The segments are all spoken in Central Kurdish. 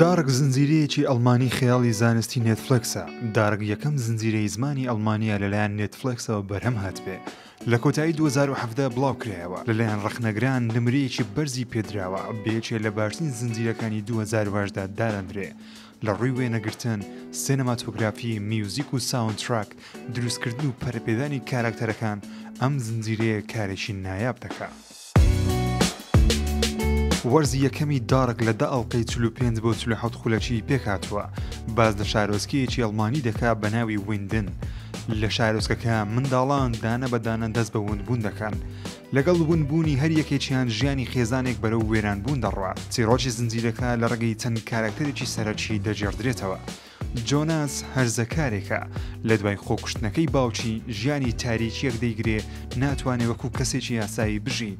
دارک زنجیرەیەکی ئەڵمانی خەیاڵی زانستی نێتفلکسە دارگ یەکەم زنجیرەی زمانی ئەڵمانیا لەلایەن نێتفلکسەوە بەرهەم هاتبێ لە کۆتایی 2017 بڵاو کرایەوە لەلایەن ڕخنەگران نمرەیەکی بەرزی پێدراوە بێچێ لە باشترین زنجیرەکانی 2010دا دارەندرێ لە ڕووی وێنەگرتن سینەماتۆگرافی میوزیک و ساونتراک دروستکردن و پەرپێدانی کاراکتەرەکان ئەم زنجیرەیە کارێکی نایاب دەکات. وەرزی یەکەمی داڕک لە دە ئەڵلقەی چ پێنج بۆ چ حوت خولەکی پێکاتوە باز لە شارۆسکیەکی ئەڵمانی دەکا بە ناوی ویندن لە شارۆسکەکە منداڵان دانە بەدانە دەست بە وندبوون دەکەن لەگەڵ ونبوونی هەر یەکێکیان ژیانی خێزانێک بەرەو وێرانبوون دەڕوات چیرۆکی زنجیرەکە لە ڕگەی چەند کارەکتەرێکی سەرەکی دەجێڕدرێتەوە جۆناس هەرزەکارێکە لە دوای خۆکوشتنەکەی باوکی ژیانی تاریکیەک دەیگرێ ناتوانێ وەکو کەسێکی یاسایی بژی.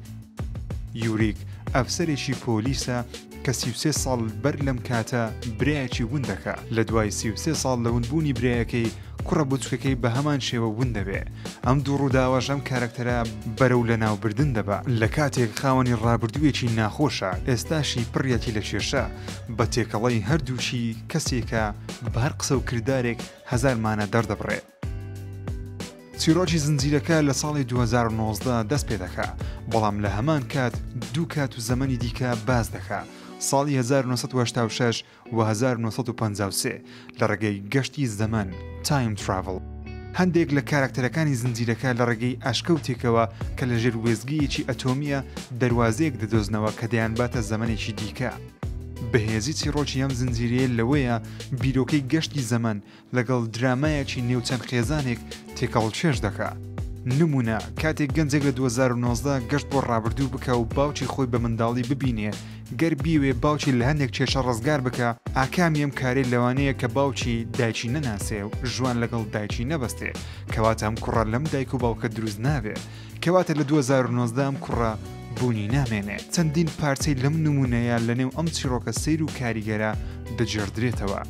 یوریک ئەفسەرێکی پۆلیسە کە سی و سێ ساڵ بەر لەم کاتە برایەکی ون دەکا، لە دوای سی و سێ ساڵ لە ون بوونی برایەکەی کوڕە بچکەکەی بە هەمان شێوە ون دەبێ. ئەم دوو ڕووداوەش ئەم کارەکتەرە بەرەو لەناوبردن دەبا. لە کاتێک خاوەنی ڕابردوویەکی ناخۆشە ئێستاشی پڕیەتی لە کێشە، بە تێکەڵەی هەردووکی کەسێکە بە هەر قسە و کردارێک هەزار مانە دەردەبڕێ. چیرۆکی زنجیرەکە لە ساڵی 2019 دەست پێ دەکا بەڵام لە هەمان کات دوو کات و زەمەنی دیکە باس دەکا ساڵی 1986 و 1953 لە ڕێگەی گەشتی زەمەن، Time Travel، هەندێک لە کاراکتەرەکانی زنجیرەکە لە ڕێگەی ئەشکەوتێکەوە کە لە ژێر وێستگەیەکی ئەتۆمییە دەروازەیەک دەدۆزنەوە کە دەیانباتە زەمەنێکی دیکە. بەهێزی چیڕۆکی ئەم زنجیرەیە لەوەیە بیرۆکەی گەشتی زەمەن لەگەڵ درامایەکی نێو چەند خێزانێک تێکەڵکێش دەکا. نموونە، کاتێک گەنجێک لە دوو هەزار و نۆزدە گەشت بۆ ڕابردوو بکا و باوکی خۆی بە منداڵی ببینێ گەر بیەوێ باوکی لە هەندێک کێشە ڕزگار بکا، ئاکامی ئەم کارەی لەوانەیە کە باوکی دایکی نەناسێ و ژوان لەگەڵ دایکی نەبەستێ، کەواتە ئەم کوڕە لەم دایک و باوکە دروست نابێ. کەواتە لە دوو هەزار و نۆزدە ئەم کوڕە بوونی نامێنێ. چەندین پارچەی لەم نموونەیە لەنێو ئەم چیڕۆکە سەیر و کاریگەرە دەگێڕدرێتەوە.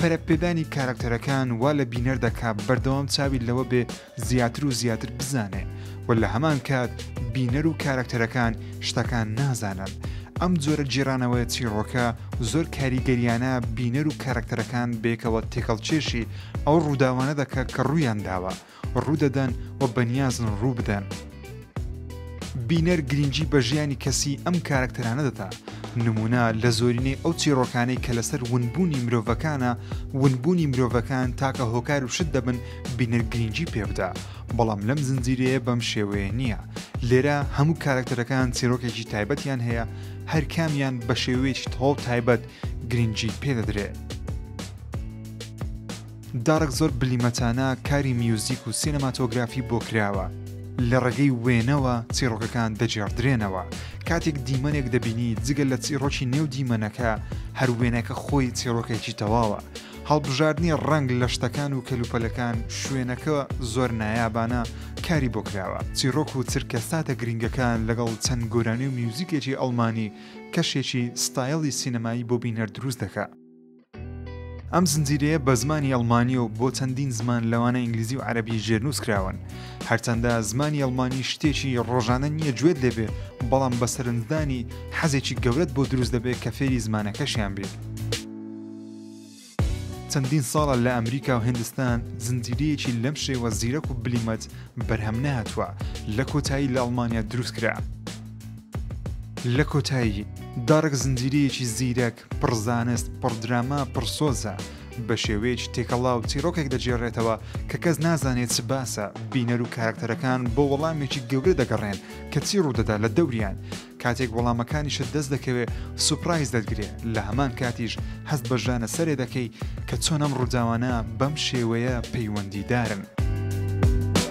پەرەپێدانی کاراکتەرەکان وا لە بینەر دەکا بەردەوام چاوی لەوە بێ زیاتر و زیاتر بزانێ و لە هەمان کات بینەر و کارەکتەرەکان شتەکان نازانن ئەم جۆرە جێرانەوەی چیڕۆکە زۆر کاریگەریانە بینەر و کارەکتەرەکان بێکەوە تێکەڵکێشی ئەو ڕووداوانە دەکە کە ڕوویان داوە ڕوودەدەن و بەنیازن ڕوو بدەن بینەر گرینگی بە ژیانی کەسی ئەم کارەکتەرانە دەدا نمونە لە زۆرینەی ئەو چیڕۆکانەی کە لەسەر ونبوونی مرۆڤەکانە ونبوونی مرۆڤەکان تاکە هۆکار و شت دەبن بینەر گرینگی پێبدا بەڵام لەم زنجیرەیە بەم شێوەیە نییە لێرە هەموو کارەکتەرەکان چیرۆکێکی تایبەتیان هەیە هەر کامیان بە شێوەیەکی تەواو تایبەت گرنگی پێدەدرێت. دارک زۆر بلیمەتانە کاری میوزیک و سینەماتۆگرافی بۆ کراوە، لە ڕێگەی وێنەوە چیڕۆکەکان دەگێڕدرێنەوە، کاتێک دیمەنێک دەبینی جگە لە چیڕۆکی نێو دیمەنەکە هەر وێنەکە خۆی چیڕۆکێکی تەواوە، هەڵبژاردنی ڕەنگ لە شتەکان و کەلوپەلەکان شوێنەکە زۆر نایابانە کاری بۆ کراوە، چیڕۆک و چرکە ساتە گرینگەکان لەگەڵ چەند گۆرانی و میوزیکێکی ئەڵمانی کەشێکی ستایڵی سینەمایی بۆ بینەر دروست دەکا. ئەم زنجیرەیە بە زمانی ئەڵمانی و بۆ چەندین زمان لەوانە ئینگلیزی و عەربی ژێرنووس کراون هەرچەندە زمانی ئەڵمانی شتێکی ڕۆژانە نییە گوێت لێبێ بەڵام بە سەرنجدانی حەزێکی گەورەت بۆ دروست دەبێت کە فێری زمانەکەشیان بێت. چەندین ساڵە لە ئەمریکا و هندستان زنجیرەیەکی لەم شێوە زیرەک و بلیمەت بەرهەم نەهاتووە لە کۆتایی لە ئەڵمانیا دروست کرا لە کۆتایی داڕک زنجیرەیەکی زیرەک پڕ زانست، پڕ دراما، پڕ سۆزە. بە شێوەیەکی تێکەڵاو چیرۆکێک دەگێڕێتەوە کە کەس نازانێت چ باسە، بینەر و کارەکتەرەکان بۆ وەڵامێکی گەورە دەگەڕێن کە چی ڕوودەدا لە دەوریان. کاتێک وەڵامەکانیشت دەست دەکەوێ سوپرایز دەتگرێ، لە هەمان کاتیش هەست بە ژانە سەرێ دەکەی کە چۆن ئەم ڕووداوانە بەم شێوەیە پەیوەندیدارن.